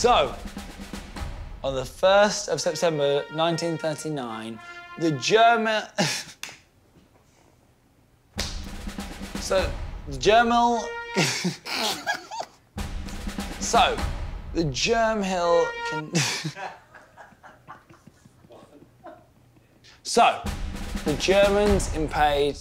So, on the 1st of September 1939, the German. so, the German. so, the Germ Hill can. so, the Germans invade.